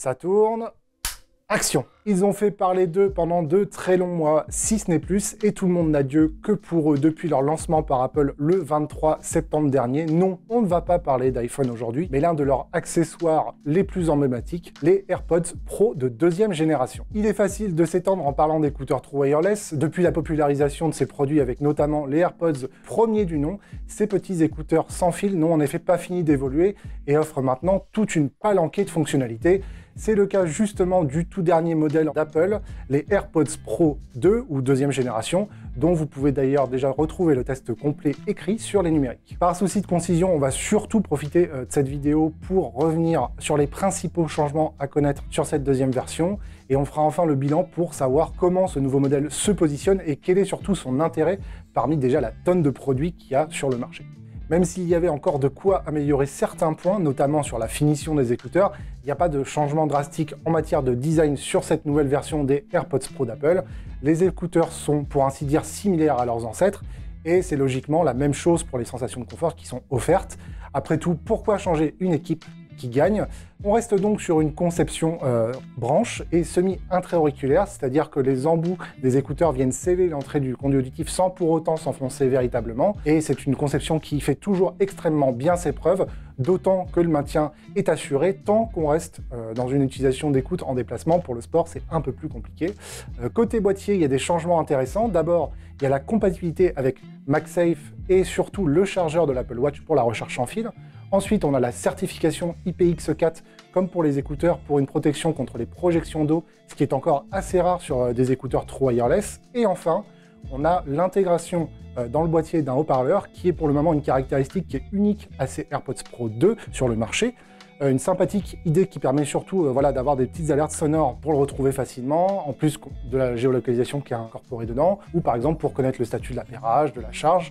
Ça tourne, Action Ils ont fait parler d'eux pendant de très longs mois, si ce n'est plus, et tout le monde n'a Dieu que pour eux depuis leur lancement par Apple le 23 septembre dernier. Non, on ne va pas parler d'iPhone aujourd'hui, mais l'un de leurs accessoires les plus emblématiques, les AirPods Pro de deuxième génération. Il est facile de s'étendre en parlant d'écouteurs True Wireless. Depuis la popularisation de ces produits avec notamment les AirPods premiers du nom, ces petits écouteurs sans fil n'ont en effet pas fini d'évoluer et offrent maintenant toute une palanquée de fonctionnalités c'est le cas justement du tout dernier modèle d'Apple, les AirPods Pro 2 ou deuxième génération, dont vous pouvez d'ailleurs déjà retrouver le test complet écrit sur les numériques. Par souci de concision, on va surtout profiter euh, de cette vidéo pour revenir sur les principaux changements à connaître sur cette deuxième version, et on fera enfin le bilan pour savoir comment ce nouveau modèle se positionne et quel est surtout son intérêt parmi déjà la tonne de produits qu'il y a sur le marché. Même s'il y avait encore de quoi améliorer certains points, notamment sur la finition des écouteurs, il n'y a pas de changement drastique en matière de design sur cette nouvelle version des AirPods Pro d'Apple. Les écouteurs sont pour ainsi dire similaires à leurs ancêtres, et c'est logiquement la même chose pour les sensations de confort qui sont offertes. Après tout, pourquoi changer une équipe gagne. On reste donc sur une conception euh, branche et semi-intra-auriculaire, c'est-à-dire que les embouts des écouteurs viennent sceller l'entrée du conduit auditif sans pour autant s'enfoncer véritablement. Et c'est une conception qui fait toujours extrêmement bien ses preuves, d'autant que le maintien est assuré tant qu'on reste euh, dans une utilisation d'écoute en déplacement. Pour le sport, c'est un peu plus compliqué. Euh, côté boîtier, il y a des changements intéressants. D'abord, il y a la compatibilité avec MagSafe et surtout le chargeur de l'Apple Watch pour la recharge en fil. Ensuite, on a la certification IPX4, comme pour les écouteurs, pour une protection contre les projections d'eau, ce qui est encore assez rare sur euh, des écouteurs trop wireless. Et enfin, on a l'intégration euh, dans le boîtier d'un haut-parleur, qui est pour le moment une caractéristique qui est unique à ces AirPods Pro 2 sur le marché. Euh, une sympathique idée qui permet surtout voilà, d'avoir des petites alertes sonores pour le retrouver facilement, en plus de la géolocalisation qui est incorporée dedans, ou par exemple pour connaître le statut de l'appairage, de la charge,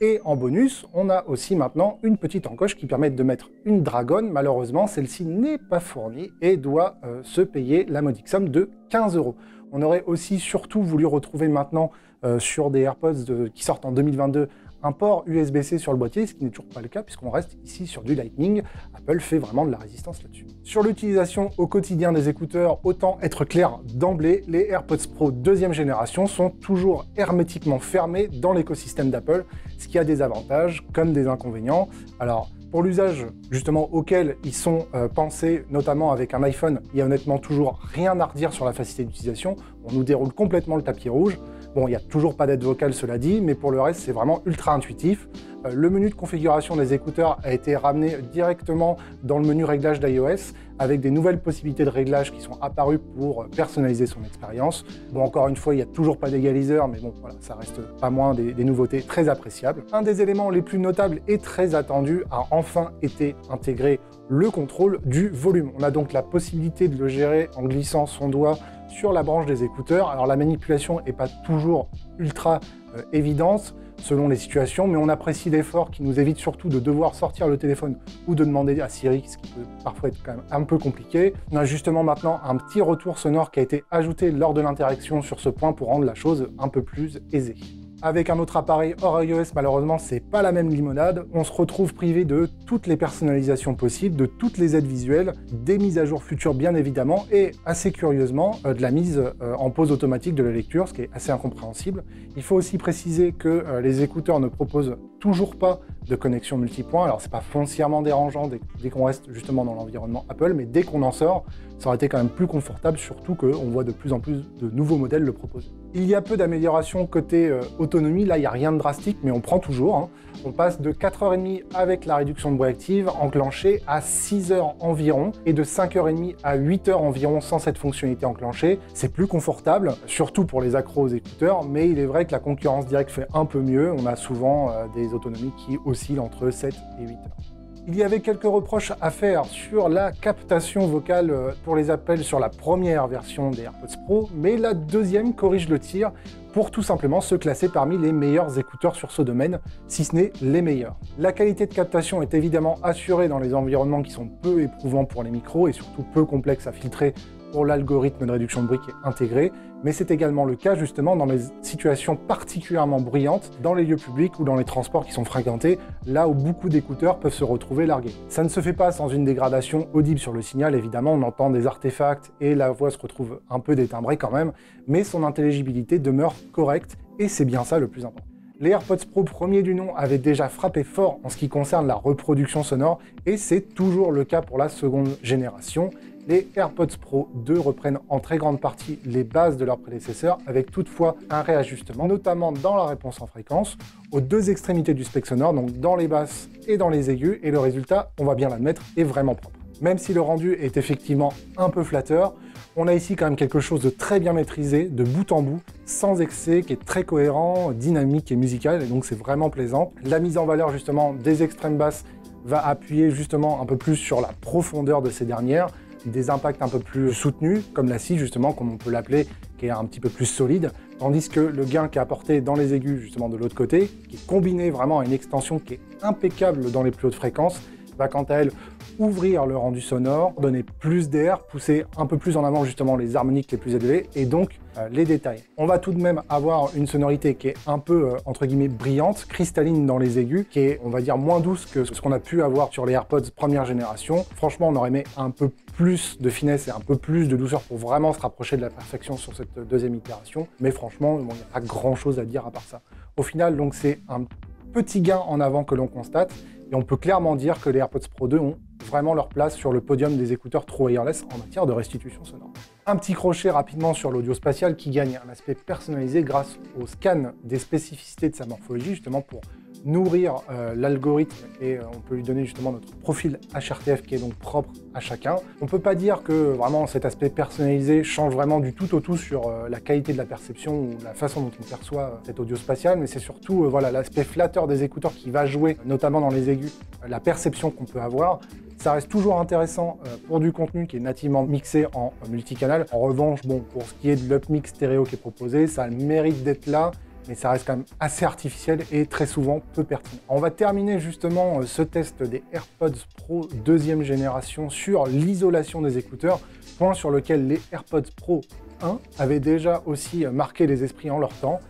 et en bonus, on a aussi maintenant une petite encoche qui permet de mettre une dragonne. Malheureusement, celle-ci n'est pas fournie et doit euh, se payer la modique somme de 15 euros. On aurait aussi surtout voulu retrouver maintenant euh, sur des AirPods qui sortent en 2022 un port USB-C sur le boîtier, ce qui n'est toujours pas le cas puisqu'on reste ici sur du Lightning. Apple fait vraiment de la résistance là-dessus. Sur l'utilisation au quotidien des écouteurs, autant être clair d'emblée, les AirPods Pro deuxième génération sont toujours hermétiquement fermés dans l'écosystème d'Apple, ce qui a des avantages comme des inconvénients. Alors, pour l'usage justement auquel ils sont euh, pensés, notamment avec un iPhone, il n'y a honnêtement toujours rien à redire sur la facilité d'utilisation. On nous déroule complètement le tapis rouge. Bon, il n'y a toujours pas d'aide vocale, cela dit, mais pour le reste, c'est vraiment ultra intuitif. Euh, le menu de configuration des écouteurs a été ramené directement dans le menu réglage d'iOS avec des nouvelles possibilités de réglage qui sont apparues pour personnaliser son expérience. Bon, encore une fois, il n'y a toujours pas d'égaliseur, mais bon, ça reste pas moins des, des, nouveautés très appréciables. Un des éléments les plus notables et très attendus a enfin été intégré le contrôle du volume. On a donc la possibilité de le gérer en glissant son doigt sur la branche des écouteurs. Alors la manipulation n'est pas toujours ultra euh, évidente selon les situations, mais on apprécie l'effort qui nous évite surtout de devoir sortir le téléphone ou de demander à Siri, ce qui peut parfois être quand même un peu compliqué. On a justement maintenant un petit retour sonore qui a été ajouté lors de l'interaction sur ce point pour rendre la chose un peu plus aisée. Avec un autre appareil hors iOS, malheureusement, c'est pas la même limonade. On se retrouve privé de toutes les personnalisations possibles, de toutes les aides visuelles, des mises à jour futures bien évidemment, et assez curieusement, euh, de la mise euh, en pause automatique de la lecture, ce qui est assez incompréhensible. Il faut aussi préciser que euh, les écouteurs ne proposent toujours pas de connexion multipoint. Alors c'est pas foncièrement dérangeant dès, qu'on reste justement dans l'environnement Apple, mais dès qu'on en sort, ça aurait été quand même plus confortable, surtout qu'on voit de plus en plus de nouveaux modèles le proposer. Il y a peu d'améliorations côté euh, autonomie, là il n'y a rien de drastique, mais on prend toujours. Hein. On passe de 4h30 avec la réduction de bruit active enclenchée à 6h environ, et de 5h30 à 8h environ sans cette fonctionnalité enclenchée. C'est plus confortable, surtout pour les accros aux écouteurs, mais il est vrai que la concurrence directe fait un peu mieux. On a souvent euh, des autonomies qui entre 7 et 8 heures. Il y avait quelques reproches à faire sur la captation vocale euh, pour les appels sur la première version des AirPods Pro, mais la deuxième corrige le tir pour tout simplement se classer parmi les meilleurs écouteurs sur ce domaine, si ce n'est les meilleurs. La qualité de captation est évidemment assurée dans les environnements qui sont peu éprouvants pour les micros et surtout peu complexes à filtrer pour l'algorithme de réduction de bruit intégré, mais c'est également le cas justement dans les situations particulièrement bruyantes, dans les lieux publics ou dans les transports qui sont fréquentés, là où beaucoup d'écouteurs peuvent se retrouver largués. Ça ne se fait pas sans une dégradation audible sur le signal, évidemment, on entend des artefacts et la voix se retrouve un peu détimbrée quand même, mais son intelligibilité demeure correcte et c'est bien ça le plus important. Les AirPods Pro premier du nom avaient déjà frappé fort en ce qui concerne la reproduction sonore et c'est toujours le cas pour la seconde génération. Les AirPods Pro 2 reprennent en très grande partie les bases de leurs prédécesseurs avec toutefois un réajustement, notamment dans la réponse en fréquence, aux deux extrémités du spectre sonore, donc dans les basses et dans les aigus, et le résultat, on va bien l'admettre, est vraiment propre. Même si le rendu est effectivement un peu flatteur, on a ici quand même quelque chose de très bien maîtrisé, de bout en bout, sans excès, qui est très cohérent, dynamique et musical, et donc c'est vraiment plaisant. La mise en valeur justement des extrêmes basses va appuyer justement un peu plus sur la profondeur de ces dernières, des impacts un peu plus soutenus, comme la scie justement, comme on peut l'appeler, qui est un petit peu plus solide, tandis que le gain qui est apporté dans les aigus justement de l'autre côté, qui est combiné vraiment à une extension qui est impeccable dans les plus hautes fréquences, va quant à elle ouvrir le rendu sonore, donner plus d'air, pousser un peu plus en avant justement les harmoniques les plus élevées et donc euh, les détails. On va tout de même avoir une sonorité qui est un peu euh, entre guillemets brillante, cristalline dans les aigus, qui est on va dire moins douce que ce qu'on a pu avoir sur les AirPods première génération. Franchement, on aurait aimé un peu plus de finesse et un peu plus de douceur pour vraiment se rapprocher de la perfection sur cette deuxième itération. Mais franchement, il n'y a pas grand chose à dire à part ça. Au final, donc c'est un petit gain en avant que l'on constate et on peut clairement dire que les AirPods Pro 2 ont vraiment leur place sur le podium des écouteurs True Wireless en matière de restitution sonore. Un petit crochet rapidement sur l'audio spatial qui gagne un aspect personnalisé grâce au scan des spécificités de sa morphologie, justement pour nourrir euh, l'algorithme et euh, on peut lui donner justement notre profil HRTF qui est donc propre à chacun. On ne peut pas dire que vraiment cet aspect personnalisé change vraiment du tout au tout sur euh, la qualité de la perception ou la façon dont on perçoit cet audio spatial, mais c'est surtout voilà l'aspect flatteur des écouteurs qui va jouer, notamment dans les aigus, la perception qu'on peut avoir. Ça reste toujours intéressant pour du contenu qui est nativement mixé en multicanal. En revanche, bon, pour ce qui est de l'upmix stéréo qui est proposé, ça mérite d'être là mais ça reste quand même assez artificiel et très souvent peu pertinent. On va terminer justement euh, ce test des AirPods Pro deuxième génération sur l'isolation des écouteurs, point sur lequel les AirPods Pro 1 avaient déjà aussi euh, marqué les esprits en leur temps.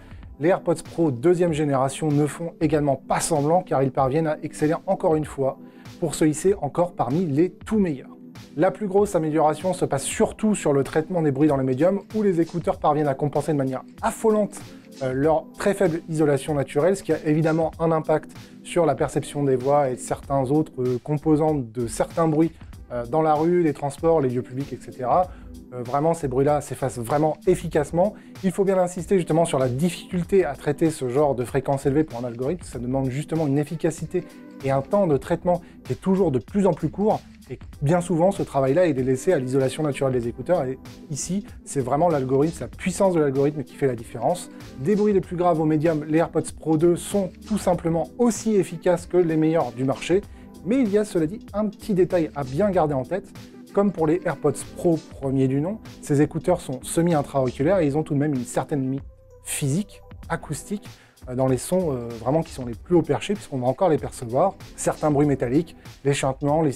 Les AirPods Pro deuxième génération ne font également pas semblant car ils parviennent à exceller encore une fois pour se hisser encore parmi les tout meilleurs. La plus grosse amélioration se passe surtout sur le traitement des bruits dans les médiums où les écouteurs parviennent à compenser de manière affolante leur très faible isolation naturelle, ce qui a évidemment un impact sur la perception des voix et de certains autres euh, composants de certains bruits euh, dans la rue, les transports, les lieux publics, etc. vraiment, ces bruits-là s'effacent vraiment efficacement. Il faut bien insister justement sur la difficulté à traiter ce genre de fréquence élevée pour un algorithme. Ça demande justement une efficacité et un temps de traitement qui est toujours de plus en plus court. Et bien souvent, ce travail-là est laissé à l'isolation naturelle des écouteurs. Et ici, c'est vraiment l'algorithme, la puissance de l'algorithme qui fait la différence. Des bruits les plus graves au médium, les AirPods Pro 2 sont tout simplement aussi efficaces que les meilleurs du marché. Mais il y a, cela dit, un petit détail à bien garder en tête. Comme pour les AirPods Pro premier du nom, ces écouteurs sont semi-intra-auriculaires et ils ont tout de même une certaine limite physique, acoustique, dans les sons euh, vraiment qui sont les plus haut perchés, puisqu'on va encore les percevoir. Certains bruits métalliques, les chantements, les,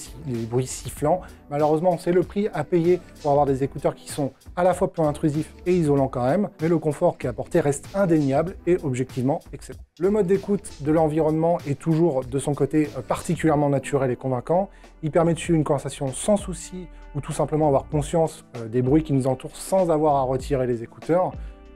bruits sifflants. Malheureusement, c'est le prix à payer pour avoir des écouteurs qui sont à la fois peu intrusifs et isolants quand même, mais le confort qui est apporté reste indéniable et objectivement excellent. Le mode d'écoute de l'environnement est toujours de son côté euh, particulièrement naturel et convaincant. Il permet de suivre une conversation sans souci ou tout simplement avoir conscience des bruits qui nous entourent sans avoir à retirer les écouteurs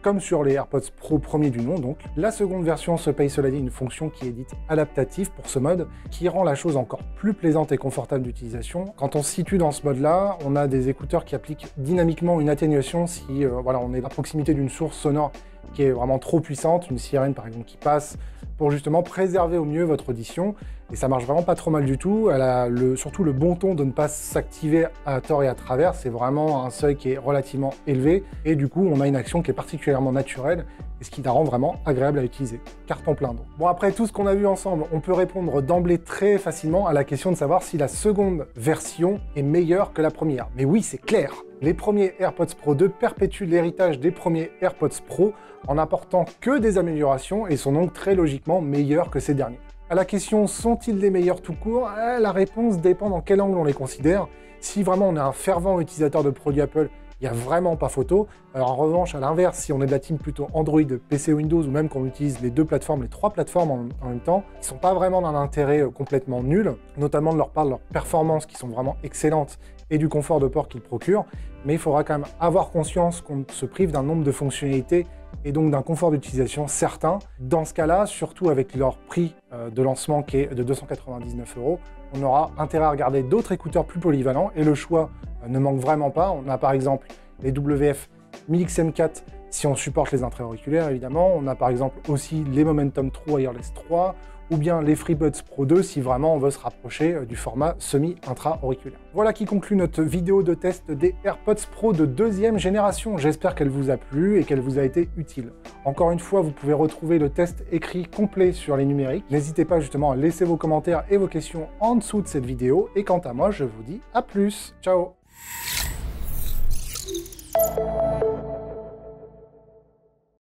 comme sur les AirPods Pro premier du nom donc. La seconde version se paye cela dit une fonction qui est dite adaptative pour ce mode, qui rend la chose encore plus plaisante et confortable d'utilisation. Quand on se situe dans ce mode-là, on a des écouteurs qui appliquent dynamiquement une atténuation si euh, voilà, on est à proximité d'une source sonore qui est vraiment trop puissante, une sirène par exemple qui passe, pour justement préserver au mieux votre audition. Et ça marche vraiment pas trop mal du tout. Elle a surtout le bon ton de ne pas s'activer à tort et à travers. C'est vraiment un seuil qui est relativement élevé. Et du coup, on a une action qui est particulièrement naturelle et ce qui la rend vraiment agréable à utiliser. Carton plein donc. Bon, après tout ce qu'on a vu ensemble, on peut répondre d'emblée très facilement à la question de savoir si la seconde version est meilleure que la première. Mais oui, c'est clair. Les premiers AirPods Pro 2 perpétuent l'héritage des premiers AirPods Pro en apportant que des améliorations et sont donc très meilleurs que ces derniers. À la question sont-ils les meilleurs tout court? Eh, La réponse dépend dans quel angle on les considère. Si vraiment on est un fervent utilisateur de produits Apple il n'y a vraiment pas photo. Alors en revanche, à l'inverse, si on est de la team plutôt Android, PC, Windows, ou même qu'on utilise les deux plateformes, les trois plateformes en, même temps, ils sont pas vraiment d'un intérêt euh, complètement nul, notamment de leur part de leurs performances qui sont vraiment excellentes et du confort de port qu'ils procurent, mais il faudra quand même avoir conscience qu'on se prive d'un nombre de fonctionnalités et donc d'un confort d'utilisation certain. Dans ce cas-là, surtout avec leur prix euh, de lancement qui est de 299 euros, on aura intérêt à regarder d'autres écouteurs plus polyvalents et le choix euh, ne manque vraiment pas. On a par exemple les WF 1000XM4 si on supporte les intra-auriculaires évidemment. On a par exemple aussi les Momentum True Wireless 3 ou bien les FreeBuds Pro 2 si vraiment on veut se rapprocher euh, du format semi-intra-auriculaire. Voilà qui conclut notre vidéo de test des AirPods Pro de deuxième génération. J'espère qu'elle vous a plu et qu'elle vous a été utile. Encore une fois, vous pouvez retrouver le test écrit complet sur les numériques. N'hésitez pas justement à laisser vos commentaires et vos questions en dessous de cette vidéo. Et quant à moi, je vous dis à plus. Ciao